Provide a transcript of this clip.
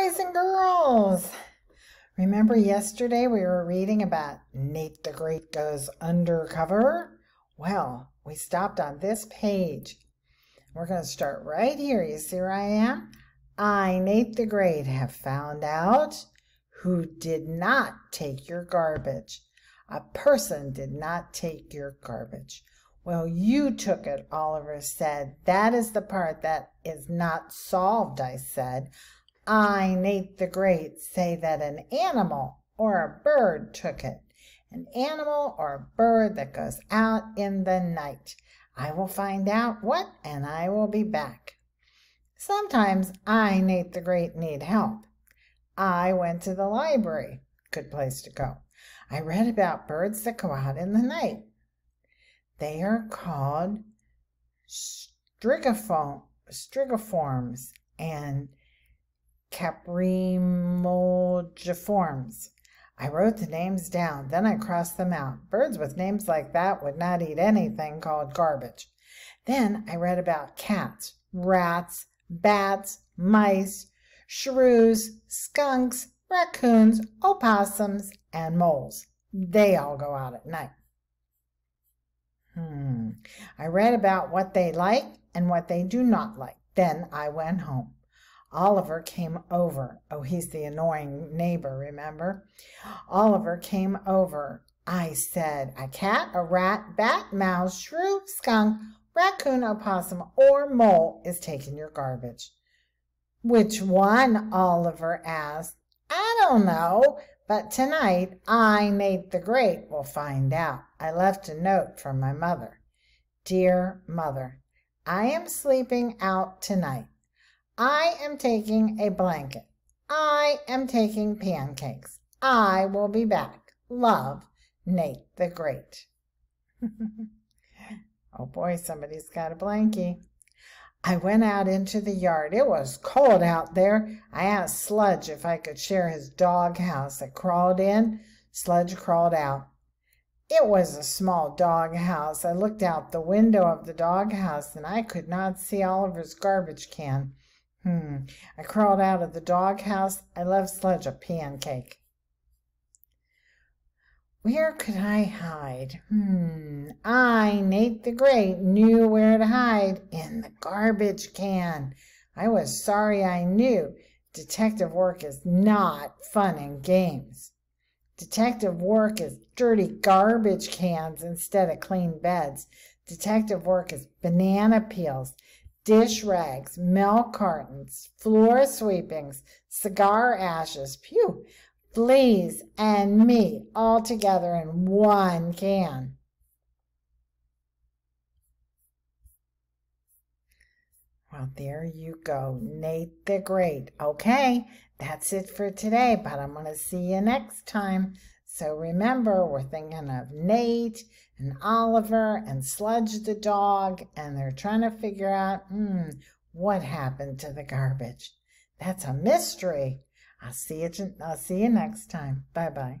boys and girls. Remember yesterday we were reading about Nate the Great Goes Undercover? Well, we stopped on this page. We're going to start right here. You see where I am? I, Nate the Great, have found out who did not take your garbage. A person did not take your garbage. Well, you took it, Oliver said. That is the part that is not solved, I said. I, Nate the Great, say that an animal or a bird took it. An animal or a bird that goes out in the night. I will find out what and I will be back. Sometimes I, Nate the Great, need help. I went to the library. Good place to go. I read about birds that go out in the night. They are called strigiforms and Caprimulgiforms. I wrote the names down, then I crossed them out. Birds with names like that would not eat anything called garbage. Then I read about cats, rats, bats, mice, shrews, skunks, raccoons, opossums, and moles. They all go out at night. Hmm. I read about what they like and what they do not like. Then I went home. Oliver came over. Oh, he's the annoying neighbor, remember? Oliver came over. I said, a cat, a rat, bat, mouse, shrew, skunk, raccoon, opossum, or mole is taking your garbage. Which one? Oliver asked. I don't know, but tonight I, Nate the Great, will find out. I left a note from my mother. Dear Mother, I am sleeping out tonight. I am taking a blanket. I am taking pancakes. I will be back. Love, Nate the Great. oh boy, somebody's got a blankie. I went out into the yard. It was cold out there. I asked Sludge if I could share his dog house. I crawled in. Sludge crawled out. It was a small dog house. I looked out the window of the dog house and I could not see Oliver's garbage can. Hmm. I crawled out of the doghouse. I left Sludge a pancake. Where could I hide? Hmm. I, Nate the Great, knew where to hide. In the garbage can. I was sorry I knew. Detective work is not fun and games. Detective work is dirty garbage cans instead of clean beds. Detective work is banana peels dish rags, milk cartons, floor sweepings, cigar ashes, pew, fleas, and me all together in one can. Well, there you go, Nate the Great. Okay, that's it for today, but I'm going to see you next time. So remember, we're thinking of Nate and Oliver and Sludge the dog, and they're trying to figure out, hmm, what happened to the garbage. That's a mystery. I'll see you, I'll see you next time. Bye-bye.